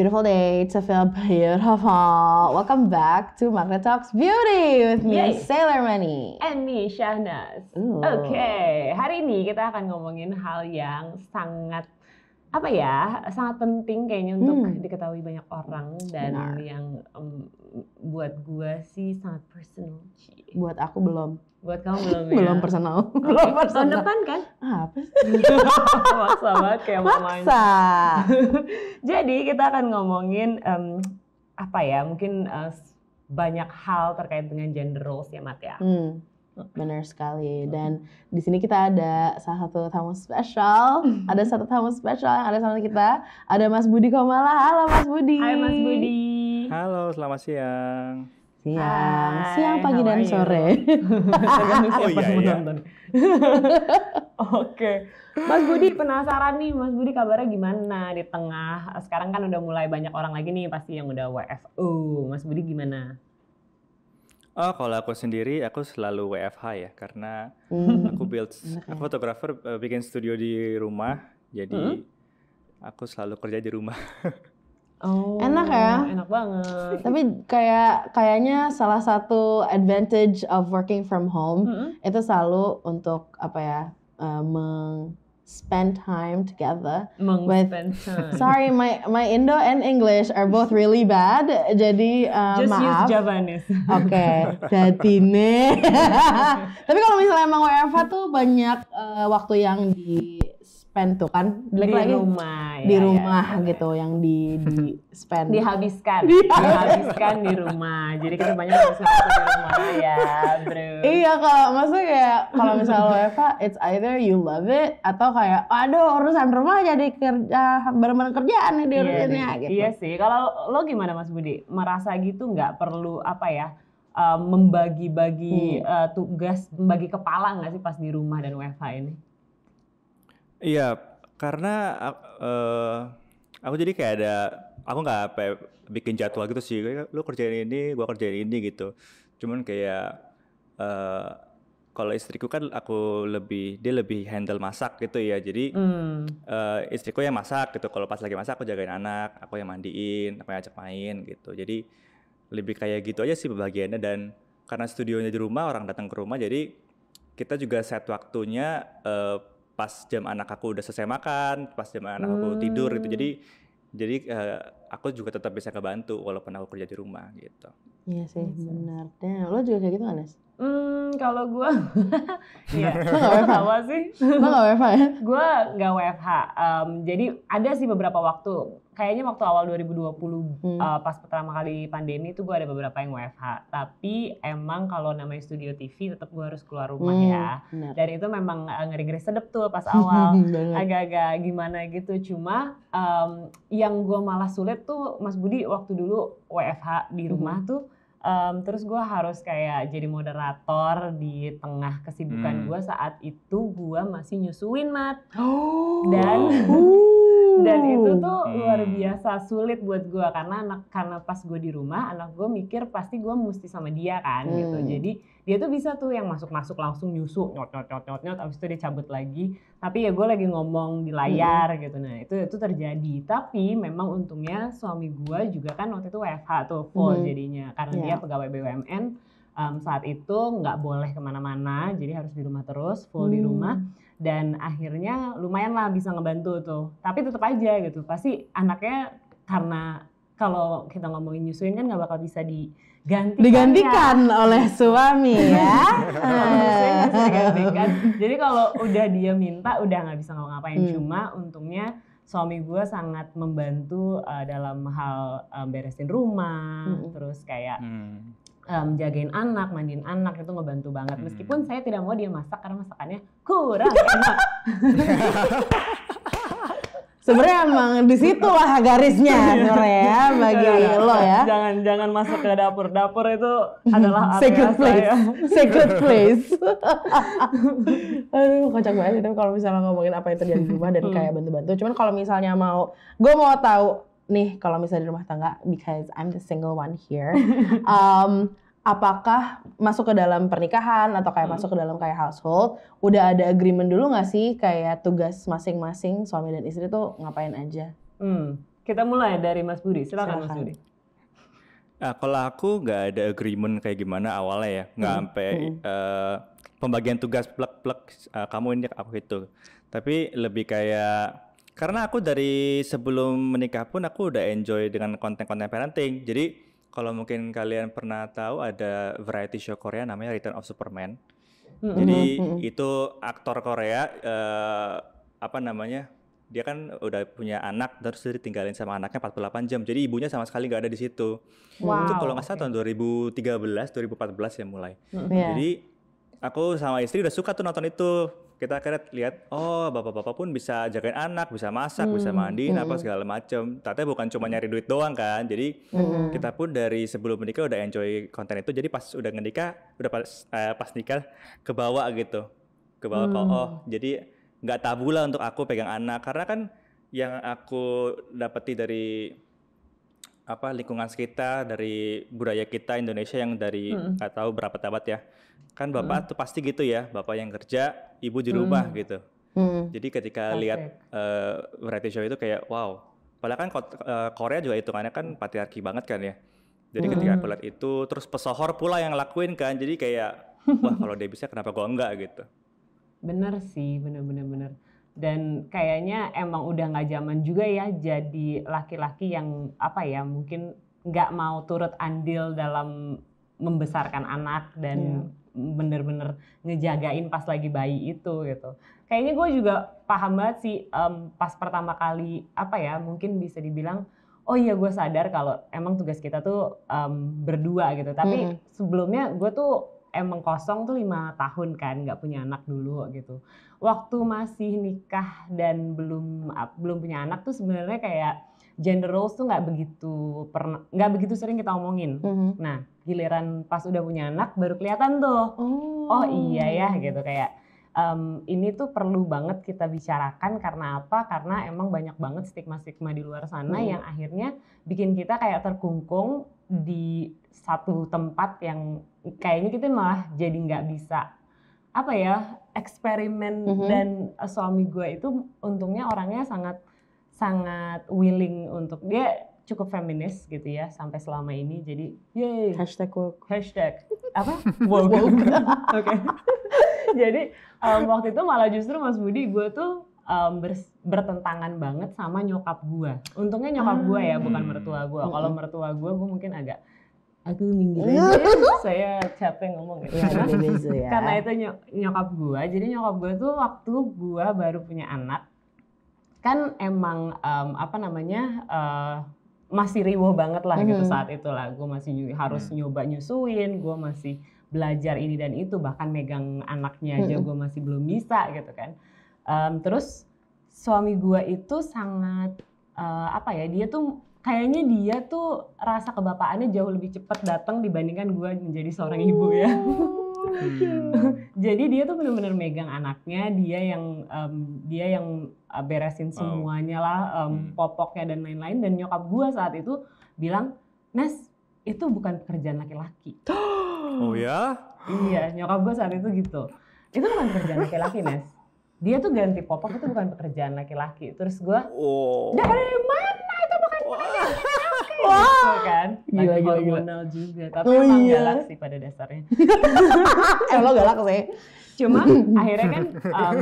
Beautiful day to feel beautiful. Welcome back to Magna Talks Beauty with me, Yay. Sailor Money. And me, Shahnas. Ooh. Oke, hari ini kita akan ngomongin hal yang sangat apa ya, sangat penting kayaknya untuk Hmm. diketahui banyak orang dan Benar. yang em, buat gua sih sangat personal. Buat aku belum, Buat kamu belum ya? belum personal, Oke, belum Tahun personal. depan kan? Apa sih? Maksa banget kayak mamanya. Maksa. Jadi kita akan ngomongin em, apa ya, mungkin eh, banyak hal terkait dengan gender roles ya, Mat ya. Hmm, benar sekali. Dan di sini kita ada salah satu tamu spesial. Ada satu tamu spesial yang ada sama kita. Ada Mas Budi Komala. Halo Mas Budi. Hai Mas Budi. Halo, selamat siang. Siang, Hai, siang, pagi dan sore. Oh, iya, iya. Oke, Mas Budi penasaran nih, Mas Budi kabarnya gimana di tengah? Sekarang kan udah mulai banyak orang lagi nih pasti yang udah WFO. Mas Budi gimana? Oh, kalau aku sendiri, aku selalu WFH ya, karena Hmm. aku build, ya. aku fotografer eh, bikin studio di rumah, jadi Hmm? aku selalu kerja di rumah. Oh, Enak ya? Enak banget. Tapi kayak kayaknya salah satu advantage of working from home Mm-mm. itu selalu untuk apa ya uh, meng spend time together. Meng-spend time. Sorry, my my Indo and English are both really bad. Jadi uh, Just use maaf. Javanese. Oke, jadi nih. Tapi kalau misalnya emang WFH tuh banyak uh, waktu yang di spend tuh kan, di Balik lagi rumah. di ya, ya, rumah ya. gitu yang di di spend. Dihabiskan, Dihabiskan. di rumah. Jadi kita banyak waktu di rumah ya, bro. Iya kalau maksudnya kayak kalau misalnya WFH it's either you love it atau kayak aduh urusan rumah jadi kerja bener-bener kerjaan nih diurusinnya iya, gitu. Iya sih. Kalau lo gimana Mas Budi? Merasa gitu nggak perlu apa ya? eh, membagi-bagi Hmm. eh, tugas, membagi kepala nggak sih pas di rumah dan WFH ini? Iya, karena eh, aku jadi kayak ada, aku nggak apa bikin jadwal gitu sih, lu kerjain ini, gua kerjain ini gitu. Cuman kayak eh, kalau istriku kan aku lebih, dia lebih handle masak gitu ya, jadi Hmm. eh, istriku yang masak gitu. Kalau pas lagi masak aku jagain anak, aku yang mandiin, aku yang ajak main gitu. Jadi lebih kayak gitu aja sih pembagiannya dan karena studionya di rumah, orang datang ke rumah jadi kita juga set waktunya eh, pas jam anak aku udah selesai makan, pas jam anak aku tidur gitu. Hmm. Jadi jadi eh, aku juga tetap bisa kebantu walaupun aku kerja di rumah gitu. Iya sih Yes, yes. benar. Dan lo juga kayak gitu kan Nes? Hmm, kalau gue, ya, Lo nggak WFH? sama sih. Lo gak WFH ya? gue nggak WFH. Em, jadi ada sih beberapa waktu. Kayaknya waktu awal 2020 Hmm. eh, pas pertama kali pandemi itu gue ada beberapa yang WFH. Tapi emang kalau namanya studio TV tetap gue harus keluar rumah Hmm, ya. Benar. Dan itu memang eh, ngeri-ngeri sedep tuh pas awal. Agak-agak gimana gitu cuma em, yang gue malah sulit tuh Mas Budi waktu dulu WFH di Mhm. rumah tuh em, terus gue harus kayak jadi moderator di tengah kesibukan Hmm. gue saat itu gue masih nyusuin mat Oh. Dan- Uh. dan itu tuh luar Hmm. biasa sulit buat gue karena anak karena pas gue di rumah anak gue mikir pasti gue mesti sama dia kan gitu Hmm. jadi dia tuh bisa tuh yang masuk masuk langsung nyusu nyot nyot nyot nyot nyot abis itu dia cabut lagi. Tapi ya gue lagi ngomong di layar gitu. Nah itu itu terjadi. Tapi memang untungnya suami gue juga kan waktu itu WFH tuh full Hmm. jadinya. Karena Iya. dia pegawai BUMN em, saat itu nggak boleh ke mana-mana jadi harus di rumah terus full di Hmm. rumah. Dan akhirnya lumayan lah bisa ngebantu tuh. Tapi tetap aja gitu. Pasti anaknya karena kalau kita ngomongin nyusuin kan nggak bakal bisa digantikan Digantikan oleh suami ya. Digantikan. jadi kalau udah dia minta udah nggak bisa ngapa-ngapain Hmm. cuma untungnya suami gue sangat membantu uh, dalam hal um, beresin rumah Hmm. terus kayak Hmm. um, jagain anak, mandiin anak itu ngebantu banget. Hmm. Meskipun saya tidak mau dia masak karena masakannya kurang enak. Sebenarnya emang di situ lah garisnya sebenarnya ya bagi Nggak, nggak, lo ya. Jangan jangan masuk ke dapur. Dapur itu adalah area Sacred place. saya. Sacred place. Aduh, kocak banget itu kalau misalnya ngomongin apa yang terjadi di rumah dan Hmm. kayak bantu-bantu. Cuman kalau misalnya mau, gue mau tahu nih kalau misalnya di rumah tangga, because I'm the single one here. um, apakah masuk ke dalam pernikahan atau kayak Hmm. masuk ke dalam kayak household, udah ada agreement dulu nggak sih kayak tugas masing-masing suami dan istri tuh ngapain aja? Hmm. Kita mulai dari Mas Budi. Silakan Mas. Budi. Nah, kalau aku nggak ada agreement kayak gimana awalnya ya, nggak Hmm, sampai eh, pembagian tugas plek-plek eh, kamu ini aku itu. Tapi lebih kayak karena aku dari sebelum menikah pun aku udah enjoy dengan konten-konten parenting. Jadi kalau mungkin kalian pernah tahu ada variety show Korea namanya Return of Superman. Mm-mm. Jadi Mhm, itu aktor Korea eh, apa namanya? Dia kan udah punya anak terus ditinggalin sama anaknya 48 jam. Jadi ibunya sama sekali nggak ada di situ. Wow. Itu kalau nggak salah oke. tahun 2013, 2014 ya mulai. Iya. Jadi aku sama istri udah suka tuh nonton itu. Kita akhirnya lihat, oh bapak-bapak pun bisa jagain anak, bisa masak, bisa Hmm, mandiin apa segala macem. Ternyata bukan cuma nyari duit doang kan. Jadi Mm-mm. kita pun dari sebelum menikah udah enjoy konten itu. Jadi pas udah menikah, udah pas eh, pas nikah kebawa gitu, kebawa kok Hmm. oh jadi nggak tabu lah untuk aku pegang anak karena kan yang aku dapeti dari apa lingkungan sekitar dari budaya kita Indonesia yang dari nggak tahu berapa tabat ya. Kan bapak tuh pasti gitu ya bapak yang kerja ibu di rumah gitu. Mm. jadi ketika Asik. lihat eh, variety show itu kayak wow. Padahal kan eh, Korea juga hitungannya kan patriarki banget kan ya. Jadi ketika aku lihat itu terus pesohor pula yang lakuin kan. Jadi kayak wah kalau dia bisa kenapa gua enggak gitu. Bener sih, bener-bener bener. Dan kayaknya emang udah nggak zaman juga ya jadi laki-laki yang apa ya mungkin nggak mau turut andil dalam membesarkan anak dan bener-bener ngejagain pas lagi bayi itu gitu. Kayaknya gue juga paham banget sih em, pas pertama kali apa ya mungkin bisa dibilang oh iya gue sadar kalau emang tugas kita tuh em, berdua gitu. Tapi Mm-mm. sebelumnya gue tuh emang kosong tuh lima tahun kan nggak punya anak dulu gitu waktu masih nikah dan belum belum punya anak tuh sebenarnya kayak gender roles tuh nggak begitu pernah nggak begitu sering kita omongin Mhm. nah giliran pas udah punya anak baru kelihatan tuh Oh. oh iya ya gitu kayak em, ini tuh perlu banget kita bicarakan karena apa karena emang banyak banget stigma-stigma di luar sana Hmm. yang akhirnya bikin kita kayak terkungkung di satu tempat yang kayaknya kita malah jadi nggak bisa apa ya eksperimen Mhm. dan eh, suami gue itu untungnya orangnya sangat sangat willing untuk dia cukup feminis gitu ya sampai selama ini jadi yay. Hashtag woke. hashtag apa? Woke. Oke. Jadi em, waktu itu malah justru Mas Budi gue tuh em, bers- bertentangan banget sama nyokap gue untungnya nyokap gue ya bukan Ah. mertua gue kalau mertua gue gue mungkin agak aku minggir aja saya capek ngomong gitu Iya, ada beza ya. karena itu ny- nyokap gue jadi nyokap gue tuh waktu gue baru punya anak kan emang em, apa namanya eh, masih riuh banget lah gitu saat itu lah gue masih nyu- harus Hmm. nyoba nyusuin gue masih belajar ini dan itu. Bahkan megang anaknya aja gue masih belum bisa gitu kan Em, terus suami gue itu sangat eh, apa ya dia tuh kayaknya dia tuh rasa kebapaannya jauh lebih cepat datang dibandingkan gue menjadi seorang ibu ya Hmm. jadi dia tuh benar-benar megang anaknya, dia yang em, dia yang uh, beresin semuanya lah, em, Hmm. popoknya dan lain-lain. Dan nyokap gua saat itu bilang, Nes itu bukan pekerjaan laki-laki. oh ya iya, nyokap gua saat itu gitu. Itu bukan pekerjaan laki-laki, Nes. Dia tuh ganti popok itu bukan pekerjaan laki-laki. Terus gua, oh dari mana itu bukan pekerjaan laki-laki? Gitu kan. Gila, Lagi gila, gila. hormonal juga. Tapi Oh, emang iya. galak sih pada dasarnya. eh lo galak sih. cuma akhirnya kan um,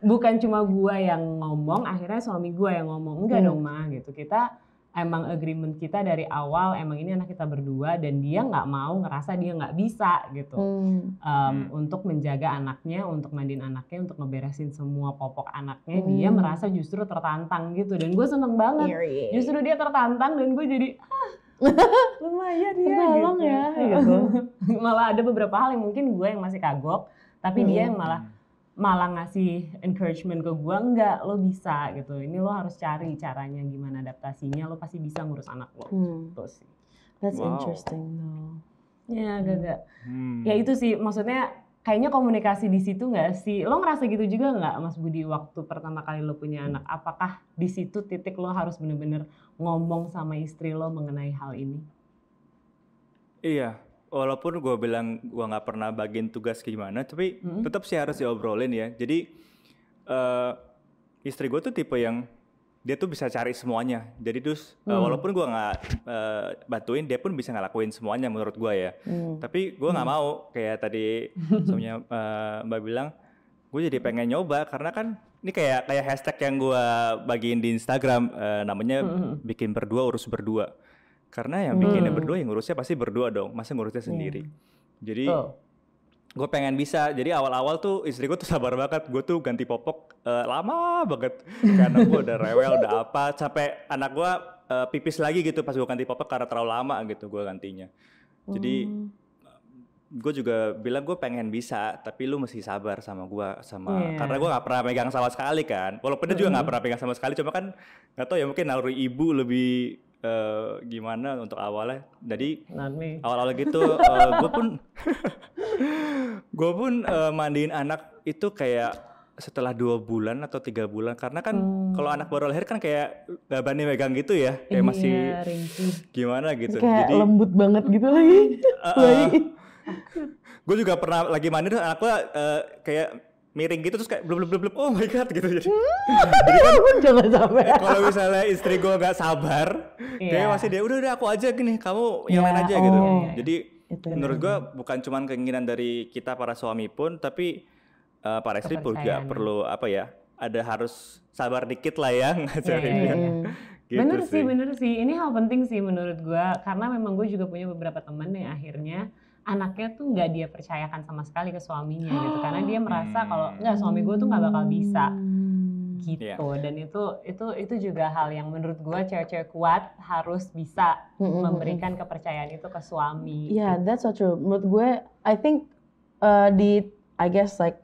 bukan cuma gua yang ngomong akhirnya suami gua yang ngomong enggak Hmm. dong mah gitu kita emang agreement kita dari awal emang ini anak kita berdua dan dia nggak mau ngerasa dia nggak bisa gitu Hmm. um, Hmm. untuk menjaga anaknya untuk mandiin anaknya untuk ngeberesin semua popok anaknya Hmm. dia merasa justru tertantang gitu dan gue seneng banget Period. justru dia tertantang dan gue jadi ah lumayan ya Tertolong gitu. ya, gitu. malah ada beberapa hal yang mungkin gue yang masih kagok tapi Hmm. dia yang malah malah ngasih encouragement ke gue enggak lo bisa gitu. Ini lo harus cari caranya gimana adaptasinya lo pasti bisa ngurus anak lo. Hmm. gitu sih. That's Wow. interesting though. ya agak-agak. Hmm. ya itu sih. Maksudnya kayaknya komunikasi di situ nggak sih? Lo ngerasa gitu juga nggak Mas Budi waktu pertama kali lo punya anak? Apakah di situ titik lo harus bener-bener ngomong sama istri lo mengenai hal ini? Iya, walaupun gue bilang gue nggak pernah bagiin tugas gimana, tapi Mm. tetap sih harus diobrolin ya. Jadi eh istri gue tuh tipe yang dia tuh bisa cari semuanya. Jadi terus uh, Hmm. walaupun gua nggak uh, bantuin, dia pun bisa ngelakuin semuanya menurut gua ya. Hmm. Tapi gua nggak mau kayak tadi suaminya uh, Mbak bilang, gue jadi pengen nyoba karena kan ini kayak kayak hashtag yang gua bagiin di Instagram uh, namanya Hmm. bikin berdua urus berdua. Karena yang bikinnya Hmm. berdua yang ngurusnya pasti berdua dong, masa ngurusnya sendiri. Jadi Tuh. gue pengen bisa jadi awal-awal tuh istri gue tuh sabar banget gue tuh ganti popok eh, lama banget karena gue udah rewel udah apa sampai anak gue eh, pipis lagi gitu pas gue ganti popok karena terlalu lama gitu gue gantinya jadi Hmm. gue juga bilang gue pengen bisa tapi lu mesti sabar sama gue sama Iya. karena gue nggak pernah megang sama sekali kan walaupun dia juga nggak pernah pegang sama sekali cuma kan nggak tahu ya mungkin naluri ibu lebih eh, gimana untuk awalnya. Jadi awal-awal gitu gue pun gue pun eh, mandiin anak itu kayak setelah dua bulan atau tiga bulan. Karena kan kalau anak baru lahir kan kayak gak berani megang gitu ya. Kayak masih Iya, ringkih. gimana gitu. Kayak jadi lembut banget gitu lagi. Bayi. gue juga pernah lagi mandi tuh anak gue eh, kayak miring gitu terus kayak blub blub blub oh my god gitu jadi Jangan sampai. kalau misalnya istri gue nggak sabar dia Iya. masih dia udah udah aku aja gini kamu yang Ya, lain aja gitu oh. jadi Itu menurut gue bukan cuman keinginan dari kita para suami pun tapi eh, para istri pun juga perlu apa ya ada harus sabar dikit lah ya ngajarin dia. Hmm. Gitu bener sih, bener sih. Ini hal penting sih menurut gua karena memang gue juga punya beberapa temen yang akhirnya anaknya tuh nggak dia percayakan sama sekali ke suaminya gitu karena dia merasa Hmm. kalau nggak suami gue tuh nggak bakal bisa Hmm. gitu dan itu itu itu juga hal yang menurut gua cewek-cewek kuat harus bisa Mm-mm. memberikan kepercayaan itu ke suami. Yeah, that's so true. Menurut gue, I think uh, di, I guess like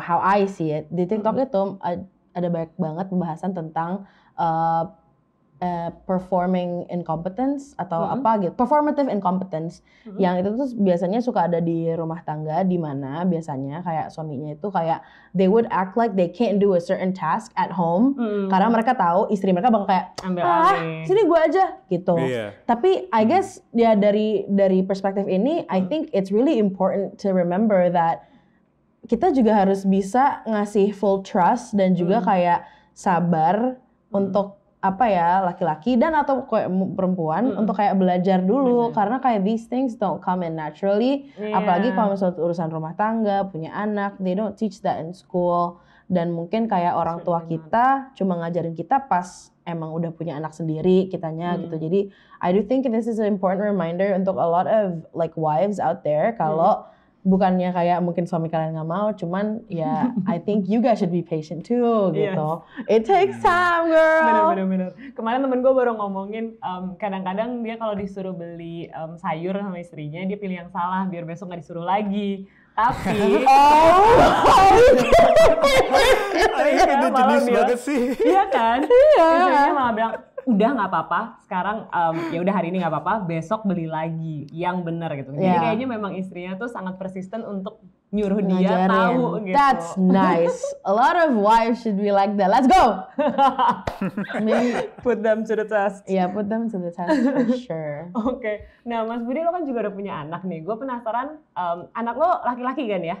how I see it, di TikTok itu ad- ada banyak banget pembahasan tentang uh, uh, performing incompetence atau Mm-mm. apa gitu, performative incompetence. Mm-mm. Yang itu tuh biasanya suka ada di rumah tangga di mana biasanya kayak suaminya itu kayak they would act like they can't do a certain task at home Mm. karena mereka tahu istri mereka bakal kayak ambil ah alih. sini gue aja gitu. Iya. Tapi I guess ya dari dari perspektif ini I think it's really important to remember that kita juga harus bisa ngasih full trust dan juga Hmm. kayak sabar Hmm. untuk apa ya laki-laki dan atau perempuan Hmm. untuk kayak belajar dulu karena kayak these things don't come in naturally Iya. apalagi kalau misalnya urusan rumah tangga punya anak they don't teach that in school dan mungkin kayak orang tua kita cuma ngajarin kita pas emang udah punya anak sendiri kitanya Hmm. gitu jadi I do think this is an important reminder untuk a lot of like wives out there kalau Hmm. Bukannya kayak mungkin suami kalian nggak mau cuman ya I think you guys should be patient too Yes. gitu it takes time girl Bener, bener, bener. Kemarin temen gue baru ngomongin, em, kadang-kadang dia kalau disuruh beli em, sayur sama istrinya, dia pilih yang salah biar besok nggak disuruh lagi. Tapi istrinya ini malah jenis banget sih. iya kan? Iya. Istrinya malah bilang, udah nggak apa-apa, sekarang em, ya udah hari ini nggak apa-apa, besok beli lagi yang bener gitu. Jadi Iya. kayaknya memang istrinya tuh sangat persisten untuk nyuruh dia Ngajarin. tahu gitu. That's nice. A lot of wives should be like that. Let's go. Maybe, Put them to the test. yeah, put them to the test for sure. Oke, nah Mas Budi lo kan juga udah punya anak nih. Gue penasaran, em, anak lo laki-laki kan ya?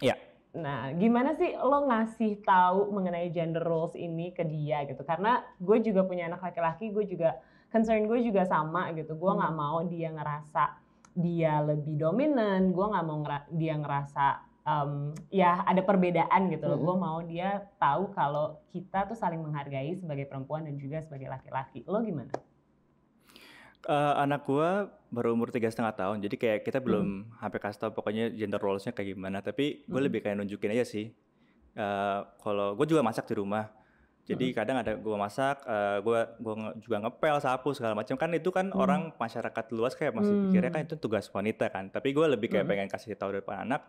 Iya. Nah, gimana sih lo ngasih tahu mengenai gender roles ini ke dia gitu? Karena gue juga punya anak laki-laki, gue juga concern gue juga sama gitu. Gue nggak mau dia ngerasa dia lebih dominan, gue nggak mau ngera- dia ngerasa em, ya ada perbedaan gitu loh. Mm-mm. Gue mau dia tahu kalau kita tuh saling menghargai sebagai perempuan dan juga sebagai laki-laki. Lo gimana? Eh, anak gua baru umur tiga setengah tahun, jadi kayak kita belum sampai kasih tahu pokoknya gender roles-nya kayak gimana. Tapi gue Hmm. lebih kayak nunjukin aja sih. Eh, kalau gue juga masak di rumah, jadi kadang ada gua masak, eh, gua gua juga ngepel, sapu segala macam. Kan itu kan Hmm. orang masyarakat luas kayak masih Hmm. pikirnya kan itu tugas wanita kan. Tapi gue lebih kayak Hmm. pengen kasih tahu depan anak.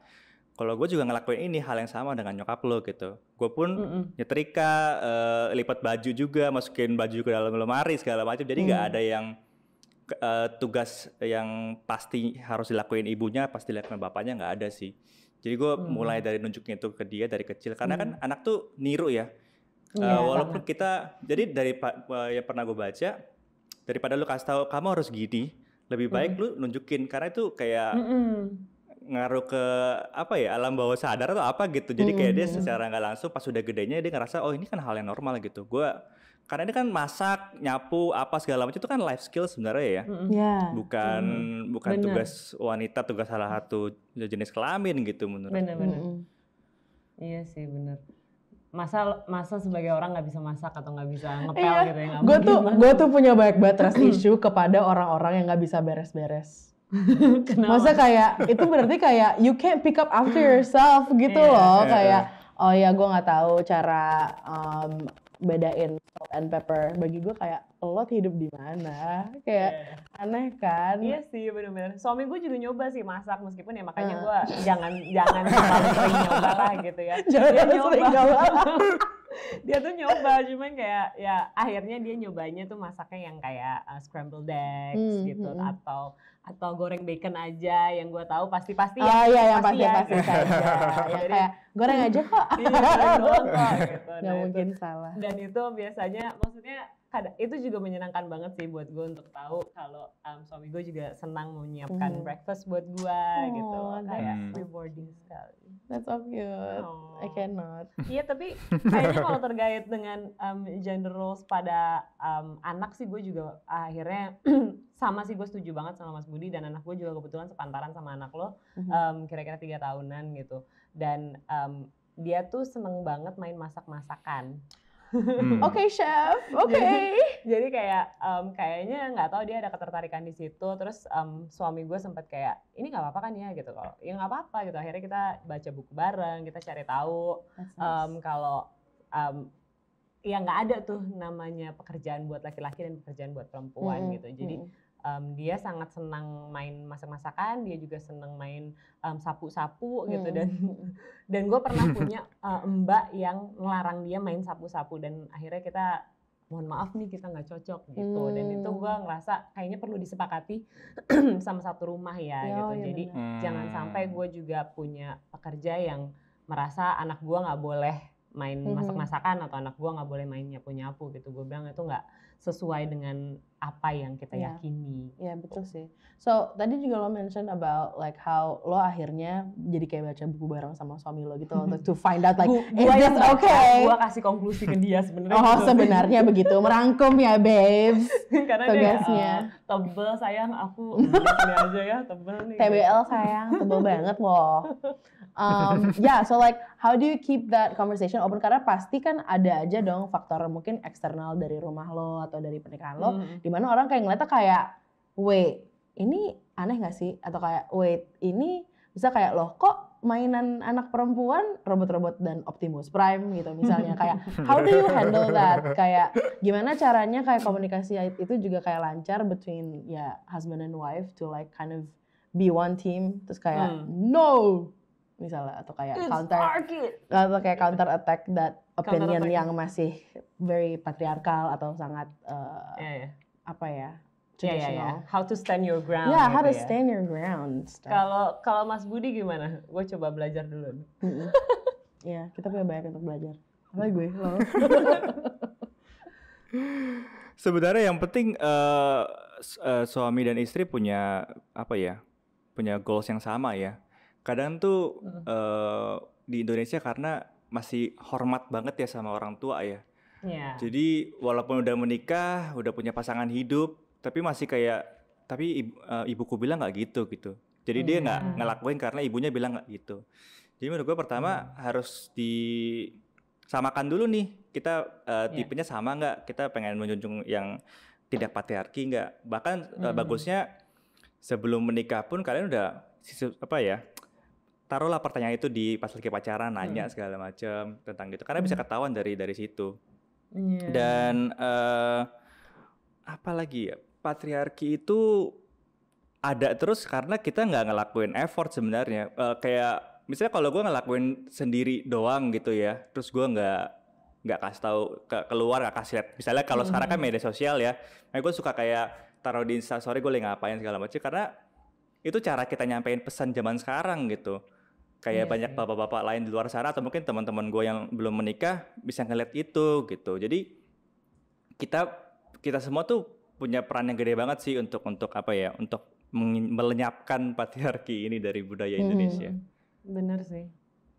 Kalau gue juga ngelakuin ini hal yang sama dengan nyokap lo gitu. Gue pun Mm-mm. nyetrika, eh, lipat baju juga, masukin baju ke dalam lemari segala macam. Jadi nggak Hmm. ada yang eh, tugas yang pasti harus dilakuin ibunya, pasti dilakuin bapaknya nggak ada sih. Jadi gue Hmm. mulai dari nunjukin itu ke dia dari kecil, karena kan Hmm. anak tuh niru ya. Eh, Iya, walaupun banget. kita, jadi dari eh, yang pernah gue baca, daripada lu kasih tahu kamu harus gini, lebih baik lu nunjukin karena itu kayak Mm-mm. Ngaruh ke apa ya alam bawah sadar atau apa gitu jadi kayak dia Mhm. secara nggak langsung pas udah gedenya dia ngerasa oh ini kan hal yang normal gitu gue karena ini kan masak, nyapu, apa segala macam itu kan life skill sebenarnya ya. Mm-mm. Ya. Bukan bukan Bener. tugas wanita, tugas salah satu jenis kelamin gitu menurut. Bener-bener. Iya sih bener. Masa masa sebagai orang nggak bisa masak atau nggak bisa ngepel Iya, gitu ya nggak Gue tuh gue tuh punya banyak banget trust issue kepada orang-orang yang nggak bisa beres-beres. Kenapa? Masa kayak itu berarti kayak you can't pick up after yourself gitu Iya. loh Iya, kayak oh ya gue nggak tahu cara um, bedain salt and pepper. Bagi gue kayak lo hidup di mana? Kayak Iya. aneh kan? Iya sih bener-bener. Suami gue juga nyoba sih masak meskipun ya makanya Ah. gue jangan jangan terlalu sering nyoba lah gitu ya. Jangan Dia nyoba. dia tuh nyoba cuman kayak ya akhirnya dia nyobanya tuh masaknya yang kayak uh, scrambled eggs Hmm, gitu hmm, hmm. atau atau goreng bacon aja yang gue tahu pasti pasti Oh iya yang pasti ya, pasti gitu. saja. Yang Jadi- kayak goreng aja kok. Iya, goreng doang kok, gitu. Nggak Nah, itu- mungkin salah. dan itu biasanya maksudnya kada- itu juga menyenangkan banget sih buat gue untuk tahu kalau um, suami gue juga senang menyiapkan Mhm. breakfast buat gue gitu Oh, kayak that's- rewarding sekali. That's so cute. Oh. I cannot. Iya tapi kayaknya kalau terkait dengan um, gender roles pada um, anak sih gue juga akhirnya sama sih gue setuju banget sama Mas Budi dan anak gue juga kebetulan sepantaran sama anak lo um, kira-kira tiga tahunan gitu dan um, dia tuh seneng banget main masak-masakan. Hmm. Oke chef, oke. Jadi kayak um, kayaknya nggak tahu dia ada ketertarikan di situ. Terus um, suami gue sempat kayak ini nggak apa-apa kan ya gitu kalau ya nggak apa-apa gitu. Akhirnya kita baca buku bareng, kita cari tahu um, kalau um, ya nggak ada tuh namanya pekerjaan buat laki-laki dan pekerjaan buat perempuan Mm-mm, gitu. Jadi mm-mm. Um, dia sangat senang main masak-masakan, dia juga senang main um, sapu-sapu gitu Mm. dan dan gue pernah punya uh, mbak yang ngelarang dia main sapu-sapu dan akhirnya kita mohon maaf nih kita nggak cocok gitu dan itu Hmm. gue ngerasa kayaknya perlu disepakati sama satu rumah ya Ya, gitu oh iya jadi benar. jangan sampai gue juga punya pekerja yang merasa anak gue nggak boleh main Mhm. masak-masakan atau anak gue nggak boleh main nyapu-nyapu gitu gue bilang itu nggak sesuai dengan apa yang kita Iya. yakini Ya betul sih. So tadi juga lo mention about like how lo akhirnya jadi kayak baca buku bareng sama suami lo gitu untuk to find out like Gu- is gua this okay? gua kasih konklusi ke dia sebenarnya Oh gitu. sebenarnya begitu merangkum ya babes karena tugasnya. dia eh, tebel sayang aku ini aja ya tebel nih TBL sayang tebel banget loh. Um, yeah, so like how do you keep that conversation open karena pasti kan ada aja dong faktor mungkin eksternal dari rumah lo atau dari pernikahan lo Hmm. Di mana orang kayak ngeliatnya kayak wait ini aneh gak sih atau kayak wait ini bisa kayak loh kok mainan anak perempuan robot-robot dan Optimus Prime gitu misalnya kayak how do you handle that kayak gimana caranya kayak komunikasi itu juga kayak lancar between ya husband and wife to like kind of be one team terus kayak Hmm. no misalnya atau kayak It's counter market. atau kayak counter attack that opinion Counter-attack. yang masih very patriarkal atau sangat uh, ya ya apa ya ya ya ya traditional. how to stand your ground Yeah, how gitu to ya. stand your ground. kalau kalau Mas Budi gimana gue coba belajar dulu. Iya, kita punya banyak untuk belajar. Apalagi gue, lo. Sebenarnya yang penting eh, s- eh, suami dan istri punya apa ya? Punya goals yang sama ya. Kadang tuh Hmm. eh, di Indonesia karena masih hormat banget ya sama orang tua ya. Ya Jadi walaupun udah menikah, udah punya pasangan hidup, tapi masih kayak tapi ibu- eh, ibuku bilang nggak gitu gitu. Jadi dia nggak Hmm. ngelakuin karena ibunya bilang nggak gitu. Jadi menurut gue pertama harus disamakan dulu nih kita Iya. tipenya sama nggak? Kita pengen menjunjung yang tidak patriarki nggak? Bahkan eh, Hmm. bagusnya sebelum menikah pun kalian udah apa ya? Taruhlah pertanyaan itu di pas lagi pacaran, nanya segala macam tentang gitu. Karena bisa Hmm. ketahuan dari dari situ. Iya. Dan eh apa lagi ya? Patriarki itu ada terus karena kita nggak ngelakuin effort sebenarnya. Eh, kayak misalnya kalau gue ngelakuin sendiri doang gitu ya, terus gue nggak nggak kasih tahu ke keluar nggak kasih lihat. Misalnya kalau sekarang kan media sosial ya, nah gue suka kayak taruh di Instastory gue lagi ngapain segala macam karena itu cara kita nyampein pesan zaman sekarang gitu. Kayak Iya banyak bapak-bapak lain di luar sana atau mungkin teman-teman gue yang belum menikah bisa ngeliat itu gitu. Jadi kita kita semua tuh punya peran yang gede banget sih untuk untuk apa ya untuk melenyapkan patriarki ini dari budaya Mhm. Indonesia. bener sih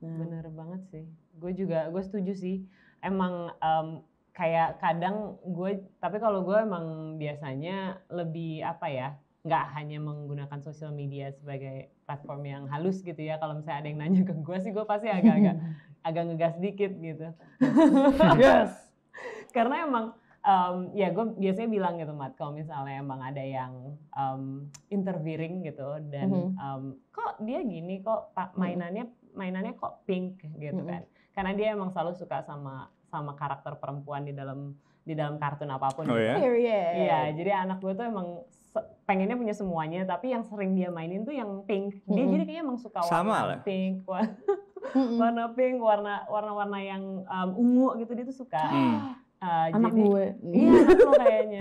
Nah, Bener banget sih. Gue juga, gue setuju sih. Emang em, kayak kadang gue tapi kalau gue emang biasanya lebih apa ya nggak hanya menggunakan sosial media sebagai platform yang halus gitu ya kalau misalnya ada yang nanya ke gue sih gue pasti agak-agak agak ngegas dikit gitu yes. karena emang um, ya gue biasanya bilang gitu mat kalau misalnya emang ada yang um, interviewing gitu dan um, kok dia gini kok pa- mainannya mainannya kok pink gitu Mhm. kan karena dia emang selalu suka sama sama karakter perempuan di dalam di dalam kartun apa pun Oh gitu. ya? Period. Iya, jadi anak gue tuh emang pengennya punya semuanya, tapi yang sering dia mainin tuh yang pink. Dia Mm-mm. jadi kayaknya emang suka Sama warna lah. pink, warna pink, warna warna-warna yang um, ungu gitu dia tuh suka. Hmm. Uh, Anak jadi, gue. Iya, anak lo kayaknya.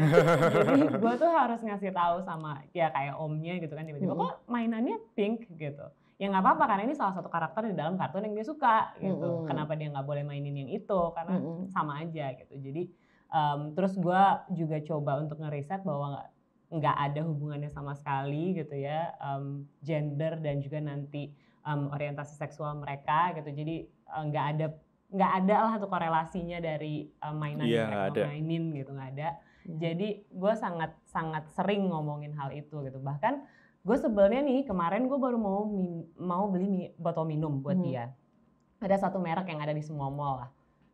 jadi gue tuh harus ngasih tahu sama ya kayak omnya gitu kan tiba-tiba Mm-mm. kok mainannya pink gitu. Ya nggak apa-apa karena ini salah satu karakter di dalam kartun yang dia suka gitu. Mm-mm. Kenapa dia nggak boleh mainin yang itu? Karena Mm-mm. sama aja gitu. Jadi um, terus gue juga coba untuk ngeriset bahwa nggak ada hubungannya sama sekali gitu ya um, gender dan juga nanti um, orientasi seksual mereka gitu. Jadi uh, nggak ada nggak ada lah satu korelasinya dari um, mainan Iya, yang mereka ada. mainin gitu nggak ada. Iya. Jadi gue sangat sangat sering ngomongin hal itu gitu. Bahkan gue sebelnya nih kemarin gue baru mau min- mau beli mi- botol minum buat Mhm. dia. Ada satu merek yang ada di semua mall lah.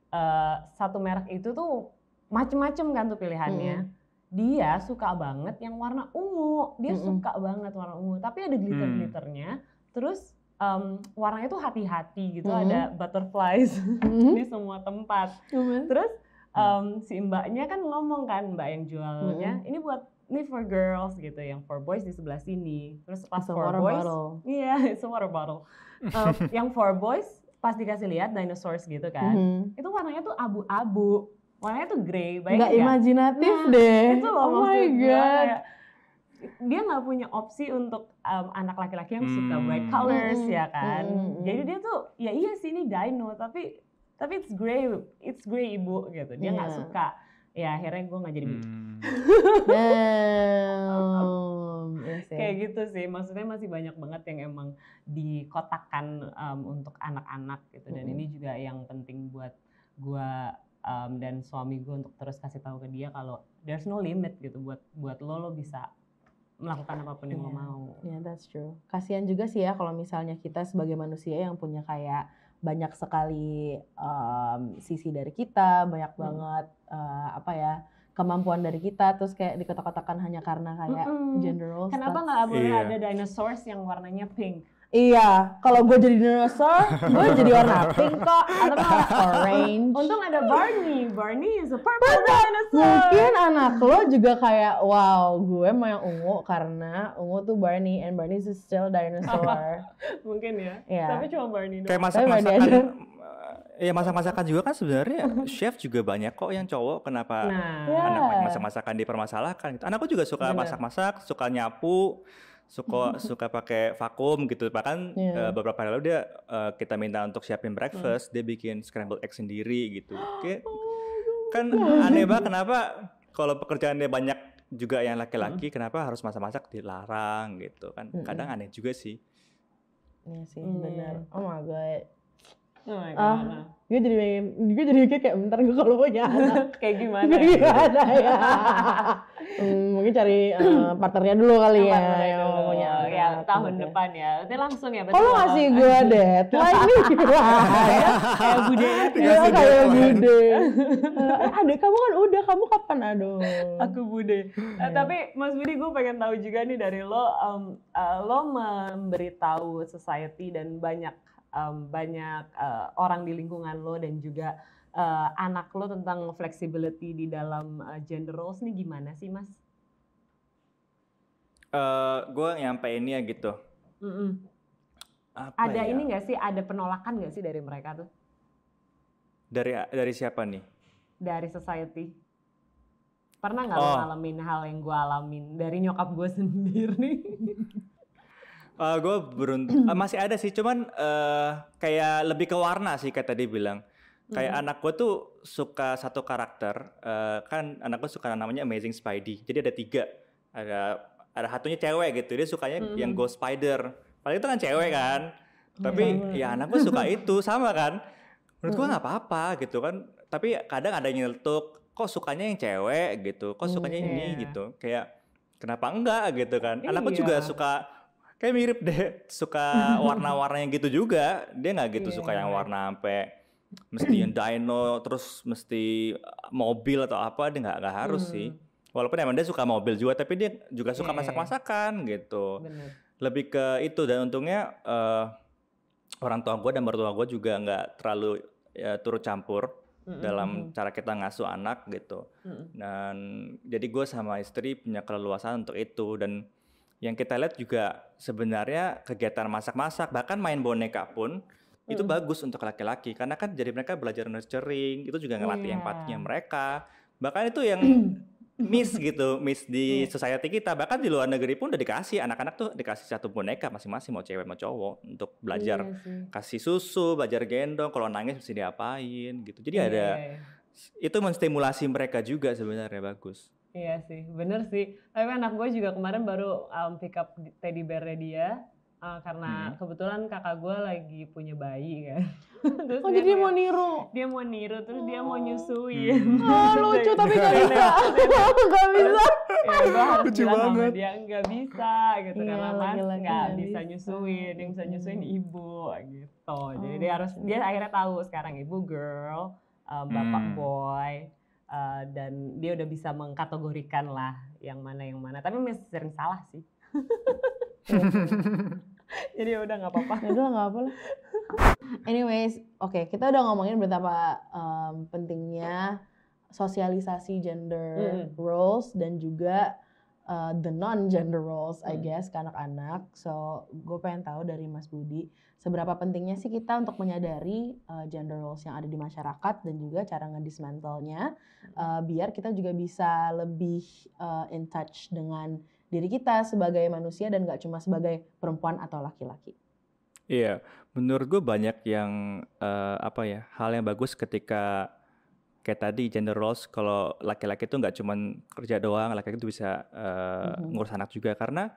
Eh, satu merek itu tuh macem-macem kan tuh pilihannya. Dia suka banget yang warna ungu. Dia Mhm. suka banget warna ungu. Tapi ada glitter-glitternya. Terus em, warnanya tuh hati-hati gitu. Mhm. Ada butterflies Mm-mm. di semua tempat. Cuman. Terus em, si mbaknya kan ngomong kan mbak yang jualnya ini buat ini for girls gitu yang for boys di sebelah sini terus pas It's for water boys iya it's a water bottle Em, yang for boys pas dikasih lihat dinosaurs gitu kan Mhm. itu warnanya tuh abu-abu warnanya tuh grey Nggak bayangin nggak? imajinatif Nah, deh. itu loh oh my god. kayak, dia nggak punya opsi untuk em, anak laki-laki yang suka bright Hmm. colors Mm-mm. ya kan Mm-mm. jadi dia tuh ya iya sih ini dino tapi tapi it's grey it's grey ibu gitu dia nggak Iya. suka ya akhirnya gue nggak jadi. Hmm. Damn. Iya sih. kayak gitu sih maksudnya masih banyak banget yang emang dikotakkan em, untuk anak-anak gitu dan Mm-mm. ini juga yang penting buat gue em, dan suami gue untuk terus kasih tahu ke dia kalau there's no limit gitu buat buat lo lo bisa melakukan apa pun yang lo Iya. mau Yeah, that's true. Kasihan juga sih ya kalau misalnya kita sebagai manusia yang punya kayak banyak sekali um, sisi dari kita, banyak Hmm. banget uh, apa ya kemampuan dari kita, terus kayak dikotak-kotakan hanya karena kayak Mm-mm. gender roles. Kenapa nggak boleh Iya. ada dinosaurs yang warnanya pink? Iya, kalau gue jadi dinosaur, gue jadi warna pink kok, atau warna orange. Untung ada Barney. Barney is a purple dinosaur. Mungkin anak lo juga kayak, wow, gue mau yang ungu karena ungu tuh Barney and Barney is still dinosaur. Mungkin ya. Iya. Tapi cuma Barney doang. Kayak masak-masakan Mbak Diana. ya masak-masakan juga kan sebenarnya chef juga banyak kok yang cowok kenapa Nah, anak masak-masakan dipermasalahkan gitu. Anakku juga suka masak-masak, suka nyapu, suka suka pakai vakum gitu. Bahkan Iya. eh, beberapa hari lalu dia eh, kita minta untuk siapin breakfast, dia bikin scrambled egg sendiri gitu. Kayak kan aneh banget kenapa kalau pekerjaannya banyak juga yang laki-laki kenapa harus masak-masak dilarang gitu kan. Mm-mm. Kadang aneh juga sih. Iya sih, Iya. benar. Oh my god. Oh my Ah. God. nah. Gue jadi gue jadi mikir kayak bentar gue kalau punya anak. Kayak gimana? Gue gimana ya? Hmm, mungkin cari eh, partnernya dulu kali ya. Kapan yang dulu? punya ya, anak tahun gitu. depan ya. Berarti langsung ya. Lo ngasih gue deadline nih gimana? kayak bude ya. Kayak bude. Adek kamu kan udah, kamu kapan aduh? Aku bude. Eh, tapi Mas Budi gue pengen tahu juga nih dari lo, em, eh, lo memberitahu society dan banyak em, banyak eh, orang di lingkungan lo dan juga eh, anak lo tentang flexibility di dalam eh, gender roles nih gimana sih Mas? Eh gue nyampeinnya gitu. Mm-mm. Apa Ada ya? ini nggak sih, ada penolakan nggak sih dari mereka tuh, Dari dari siapa nih? dari society? Pernah nggak lo Oh. ngalamin hal yang gue alamin dari nyokap gue sendiri? Eh gue beruntung masih ada sih, cuman eh kayak lebih ke warna sih kayak tadi bilang. Kayak Mm. anak gue tuh suka satu karakter, eh kan anak gue suka namanya Amazing Spidey. Jadi ada tiga, ada ada satunya cewek gitu, dia sukanya Mm. yang Ghost Spider. Padahal itu kan cewek kan, tapi Sama. ya anak gue suka itu sama kan. Menurut gue nggak apa-apa gitu kan. tapi kadang ada yang nyeletuk kok sukanya yang cewek gitu kok sukanya Hmm, ini iya. gitu kayak kenapa enggak gitu kan anakku juga Iya. suka kayak mirip deh suka warna-warnanya gitu juga dia nggak gitu suka yang Iya. warna sampai mesti yang dino terus mesti uh, mobil atau apa dia nggak nggak harus Hmm. sih walaupun emang dia suka mobil juga tapi dia juga suka Iya. masak-masakan gitu Bener. lebih ke itu dan untungnya eh, orang tua gue dan mertua gue juga nggak terlalu ya, turut campur Mm-mm. dalam cara kita ngasuh anak gitu Mm-mm. dan jadi gue sama istri punya keleluasan untuk itu dan yang kita lihat juga sebenarnya kegiatan masak-masak bahkan main boneka pun itu Hmm. bagus untuk laki-laki karena kan jadi mereka belajar nurturing itu juga ngelatih Iya. empatinya mereka bahkan itu yang miss gitu miss di Iya. society kita bahkan di luar negeri pun udah dikasih anak-anak tuh dikasih satu boneka masing-masing mau cewek mau cowok untuk belajar Iya sih. kasih susu belajar gendong kalau nangis mesti diapain gitu jadi Iya, ada iya. itu menstimulasi mereka juga sebenarnya bagus Iya sih, bener sih. Tapi anak gue juga kemarin baru um, pick up teddy bear dia uh, karena Hmm. kebetulan kakak gue lagi punya bayi kan. terus Oh dia jadi mau pengen- niru. dia mau niru terus dia mau Oh. nyusuin. Hmm. Oh lucu tapi gak bisa. gak bisa. ya gue harus Lucu bilang sama banget. dia nggak bisa gitu Iya, karena mas nggak bisa nyusuin yang bisa nyusuin Mm. ibu gitu jadi Oh, dia harus oke. dia akhirnya tahu sekarang ibu girl um, bapak Hmm. boy uh, dan dia udah bisa mengkategorikan lah yang mana yang mana tapi masih sering salah sih jadi ya udah nggak apa-apa Ya udah nggak apa lah. Anyways, oke kita udah ngomongin betapa um, pentingnya sosialisasi gender Mm. roles dan juga uh, the non gender roles I Mm. guess ke anak-anak. So gue pengen tahu dari Mas Budi seberapa pentingnya sih kita untuk menyadari uh, gender roles yang ada di masyarakat dan juga cara ngedismantelnya uh, biar kita juga bisa lebih uh, in touch dengan diri kita sebagai manusia dan gak cuma sebagai perempuan atau laki-laki. Iya, menurut gue banyak yang eh, apa ya hal yang bagus ketika kayak tadi gender roles kalau laki-laki itu nggak cuman kerja doang, laki-laki itu bisa eh, Mhm. ngurus anak juga karena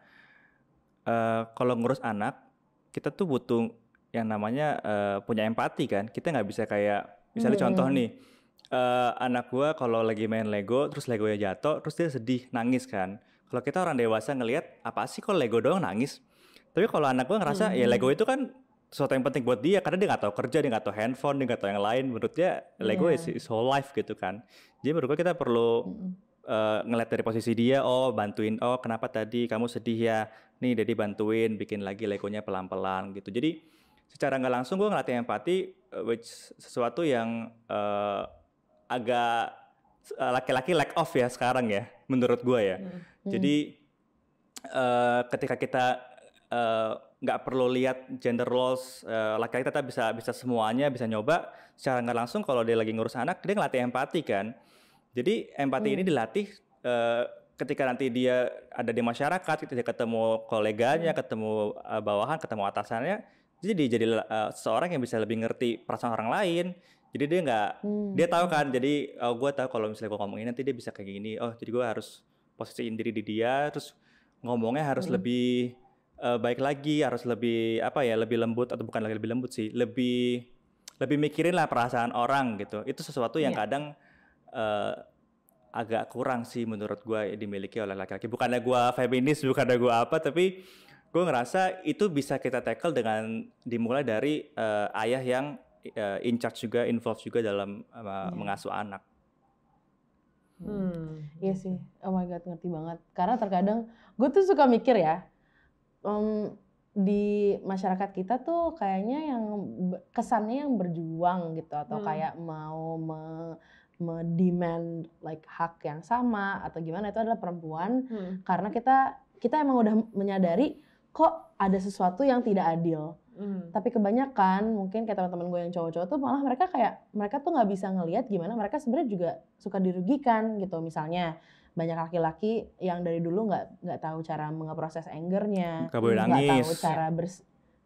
eh, kalau ngurus anak kita tuh butuh yang namanya eh, punya empati kan. Kita nggak bisa kayak misalnya Hmm. contoh nih eh, anak gua kalau lagi main Lego terus Legonya jatuh terus dia sedih nangis kan. Kalau kita orang dewasa ngelihat apa sih kalau Lego doang nangis. Tapi kalau anak gua ngerasa ya Hmm. Lego itu kan sesuatu yang penting buat dia karena dia nggak tahu kerja, dia nggak tahu handphone, dia nggak tahu yang lain. Menurut dia Lego Iya. is his whole life gitu kan. Jadi menurut gua kita perlu Mm-mm. eh, ngeliat dari posisi dia, oh bantuin, oh kenapa tadi kamu sedih ya? Nih Dedi bantuin bikin lagi Legonya pelan-pelan gitu. Jadi secara nggak langsung gue ngelatih empati, eh, which sesuatu yang eh, agak laki-laki lack off ya sekarang ya, menurut gue ya. Hmm. Jadi eh, ketika kita nggak perlu lihat gender roles, eh, laki-laki tetap bisa bisa semuanya, bisa nyoba. Secara nggak langsung kalau dia lagi ngurus anak, dia ngelatih empati kan. Jadi empati ini Hmm. dilatih eh, ketika nanti dia ada di masyarakat, ketika ketemu koleganya, ketemu eh, bawahan, ketemu atasannya, jadi jadi eh, seorang yang bisa lebih ngerti perasaan orang lain. Jadi dia nggak Hmm. dia tahu kan jadi oh, gue tahu kalau misalnya gue ngomongin nanti dia bisa kayak gini oh jadi gue harus posisiin diri di dia terus ngomongnya harus Mm. lebih eh, baik lagi harus lebih apa ya lebih lembut atau bukan lagi lebih lembut sih lebih lebih mikirin lah perasaan orang gitu itu sesuatu yang Iya. kadang eh, agak kurang sih menurut gue dimiliki oleh laki-laki bukannya gue feminis bukannya gue apa tapi gue ngerasa itu bisa kita tackle dengan dimulai dari eh, ayah yang eh, in charge juga involved juga dalam eh, Iya. mengasuh anak Hmm. Iya sih, oh my god ngerti banget. Karena terkadang gue tuh suka mikir ya, em, di masyarakat kita tuh kayaknya yang kesannya yang berjuang gitu atau Hmm. kayak mau me, demand like hak yang sama atau gimana itu adalah perempuan Hmm. karena kita kita emang udah menyadari kok ada sesuatu yang tidak adil. Hmm. Tapi kebanyakan mungkin kayak teman-teman gue yang cowok-cowok tuh malah mereka kayak mereka tuh nggak bisa ngelihat gimana mereka sebenarnya juga suka dirugikan gitu. Misalnya banyak laki-laki yang dari dulu nggak nggak tahu cara ngeproses angernya, Nggak tahu nangis. cara bers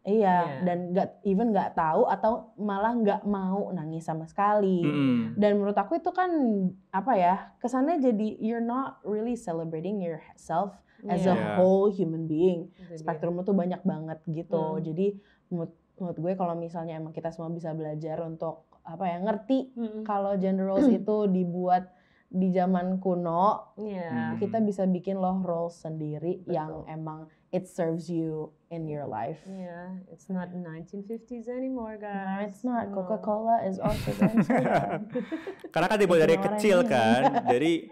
Iya, Iya. dan nggak even nggak tahu atau malah nggak mau nangis sama sekali. Mm-mm. Dan menurut aku itu kan apa ya kesannya jadi you're not really celebrating yourself as a Iya. Iya. whole human being. Itu dia. Spektrumnya tuh banyak banget gitu. Hmm. Jadi menurut, menurut gue kalau misalnya emang kita semua bisa belajar untuk apa ya ngerti Mm-mm. kalau gender roles itu dibuat di zaman kuno, Iya. Hmm. kita bisa bikin loh roles sendiri Betul. yang emang it serves you in your life. Iya, it's not 1950s anymore, No, guys. it's not. No. Coca-Cola is also. Karena kan dimulai dari kecil kan. Jadi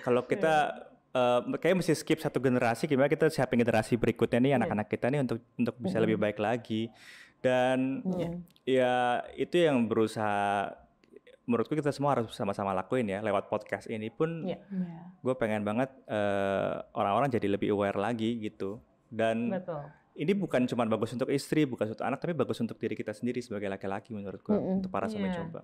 kalau kita eh kayak mesti skip satu generasi gimana kita siapin generasi berikutnya nih Iya. anak-anak kita nih untuk untuk bisa Mm-mm. lebih baik lagi. Dan Hmm. ya itu yang berusaha menurutku kita semua harus sama-sama lakuin ya lewat podcast ini pun Iya. Iya. gue pengen banget eh, orang-orang jadi lebih aware lagi gitu dan Betul. ini bukan cuma bagus untuk istri bukan untuk anak tapi bagus untuk diri kita sendiri sebagai laki-laki menurut gue Mm-mm. untuk para suami Iya. coba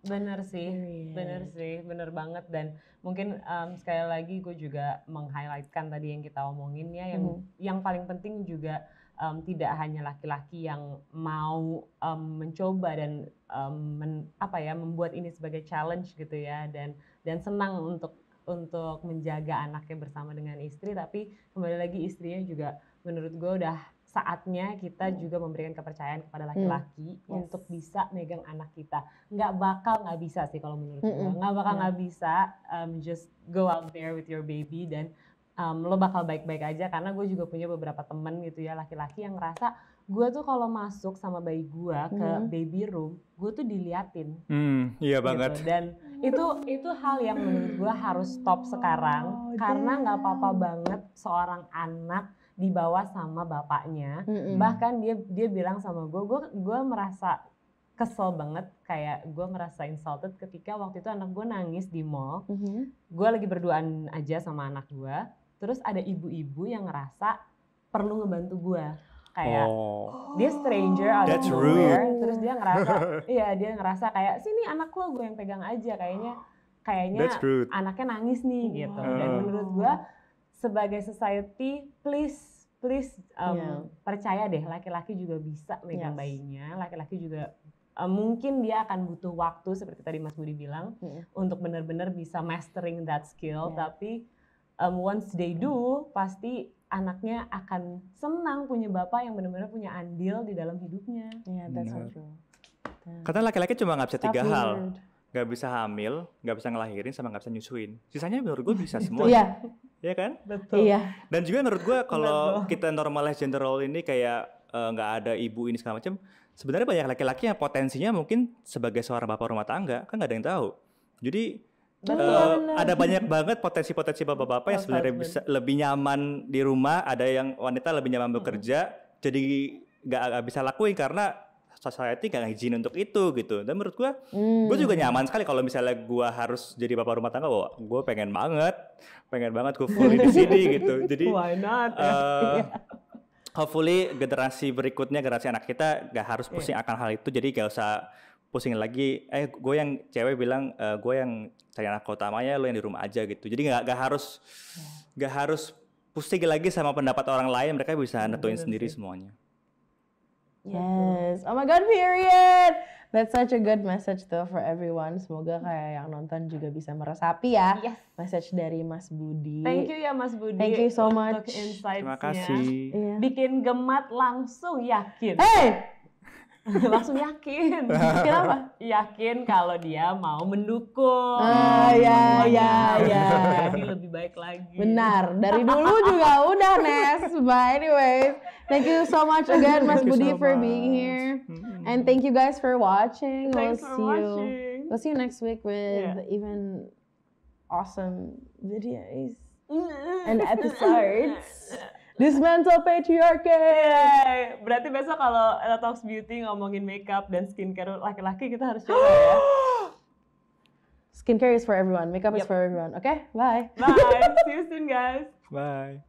Bener sih. Period. Bener sih, bener banget dan mungkin em, sekali lagi gue juga meng-highlightkan tadi yang kita omongin ya yang Mhm. yang paling penting juga em, tidak hanya laki-laki yang mau em, mencoba dan em, men- apa ya membuat ini sebagai challenge gitu ya dan dan senang untuk untuk menjaga anaknya bersama dengan istri tapi kembali lagi istrinya juga menurut gue udah saatnya kita juga memberikan kepercayaan kepada laki-laki Yes. untuk bisa megang anak kita nggak bakal nggak bisa sih kalau menurut gue Mm-mm. nggak bakal Yeah. nggak bisa um, just go out there with your baby dan um, lo bakal baik-baik aja karena gue juga punya beberapa temen gitu ya laki-laki yang ngerasa gue tuh kalau masuk sama bayi gue ke Mhm. baby room gue tuh diliatin hmm iya gitu. banget dan itu itu hal yang menurut gue harus stop sekarang Oh, karena nggak apa-apa banget seorang anak dibawa sama bapaknya Mm-mm. bahkan dia dia bilang sama gue gue gue merasa kesel banget kayak gue merasa insulted ketika waktu itu anak gue nangis di mall Mhm. gue lagi berduaan aja sama anak gue terus ada ibu-ibu yang ngerasa perlu ngebantu gue kayak oh dia stranger out of That's nowhere rude. terus dia ngerasa iya dia ngerasa kayak sini anak lo gue yang pegang aja kayaknya kayaknya anaknya nangis nih gitu dan Wow. menurut gue sebagai society please please um, Yeah. percaya deh laki-laki juga bisa megang Yes. bayinya laki-laki juga um, mungkin dia akan butuh waktu seperti tadi Mas Budi bilang Mm. untuk benar-benar bisa mastering that skill Yeah. tapi um, once they do pasti anaknya akan senang punya bapak yang benar-benar punya andil di dalam hidupnya. Yeah, that's so Bener. true. Karena laki-laki cuma nggak bisa tiga hal. nggak bisa hamil nggak bisa ngelahirin sama nggak bisa nyusuin. Sisanya menurut gue bisa semua. Iya, ya kan? Betul. Iya. Dan juga menurut gue kalau kita normalize gender role ini kayak eh, nggak ada ibu ini segala macam, sebenarnya banyak laki-laki yang potensinya mungkin sebagai seorang bapak rumah tangga kan nggak ada yang tahu. Jadi Betul, benar. ada banyak banget potensi-potensi bapak-bapak yang sebenarnya bisa lebih nyaman di rumah, ada yang wanita lebih nyaman bekerja, jadi nggak bisa lakuin karena society nggak ngizinin untuk itu gitu. Dan menurut gue Hmm. gue juga nyaman sekali kalau misalnya gue harus jadi bapak rumah tangga, wah gue pengen banget, pengen banget gue fully di sini gitu. Jadi why not eh hopefully generasi berikutnya generasi anak kita gak harus pusing Iya. akan hal itu, jadi gak usah pusing lagi. Eh gue yang cewek bilang gue yang cari anak utamanya, lo yang di rumah aja gitu. Jadi gak, gak harus Iya. gak harus pusing lagi sama pendapat orang lain, mereka bisa nentuin sendiri sih. semuanya. Yes. Oh my god, period. That's such a good message though for everyone. Semoga kayak yang nonton juga bisa meresapi ya. Yes. Message dari Mas Budi. Thank you ya Mas Budi. Thank you so untuk much. Terima kasih. Iya. Bikin gemat langsung yakin. Hey, langsung yakin. kenapa? yakin kalau dia mau mendukung. Ah, ya, ya, ya. Jadi lebih baik lagi. Benar, dari dulu juga udah Nes. But anyways, thank you so much again Mas Budi so for much. being here. Mm-mm. And thank you guys for watching. Thanks we'll for see you. watching. We'll see you next week with Yeah. even awesome videos and episodes. Dismantle patriarchy. Yeay. Berarti besok kalau Ella Talks Beauty ngomongin makeup dan skincare laki-laki kita harus coba ya. Skincare is for everyone. Makeup is Yep. for everyone. Okay, bye. Bye. See you soon guys. Bye.